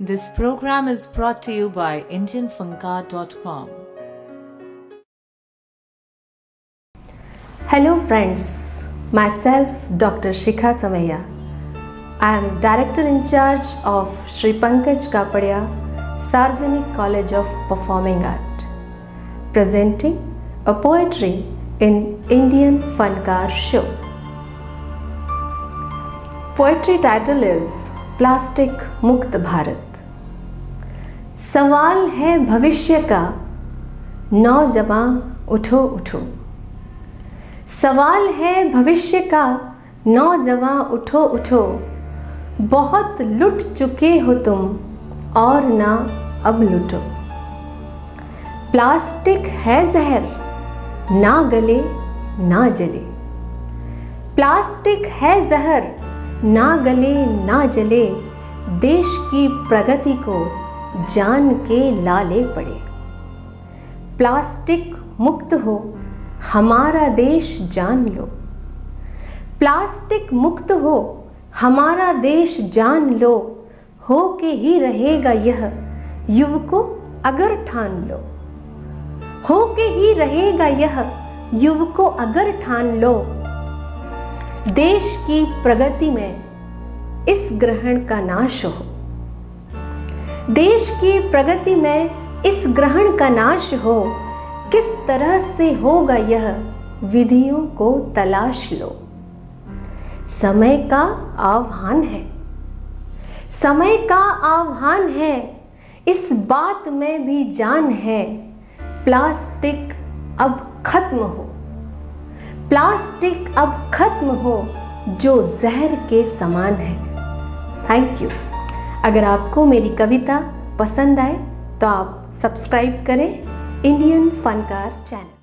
This program is brought to you by IndianFunka.com. Hello friends, myself Dr. Shikha Samaya. I am Director in charge of Sri Pankaj Kapadia Sarjanik College of Performing Art, presenting a poetry in Indian Funkar show. Poetry title is Plastic मुक्त भारत। सवाल है भविष्य का। नौजवां उठो उठो। सवाल है भविष्य का। नौजवां उठो उठो। बहुत लुट चुके हो तुम, और ना अब लुटो। प्लास्टिक है जहर, ना गले, ना जले। प्लास्टिक है जहर ना गले, ना जले, देश की प्रगति को जान के लाले पड़े। प्लास्टिक मुक्त हो, हमारा देश जान लो। प्लास्टिक मुक्त हो, हमारा देश जान लो। हो के ही रहेगा यह, युवकों अगर ठान लो। हो के ही रहेगा यह, युवकों अगर ठान लो। देश की प्रगति में इस ग्रहण का नाश हो। देश की प्रगति में इस ग्रहण का नाश हो, किस तरह से होगा यह विधियों को तलाश लो। समय का आह्वान है। समय का आह्वान है। इस बात में भी जान है, प्लास्टिक अब खत्म हो। प्लास्टिक अब खत्म हो, जो जहर के समान है। थैंक यू अगर आपको मेरी कविता पसंद आए तो आप सब्सक्राइब करें इंडियन फनकार चैनल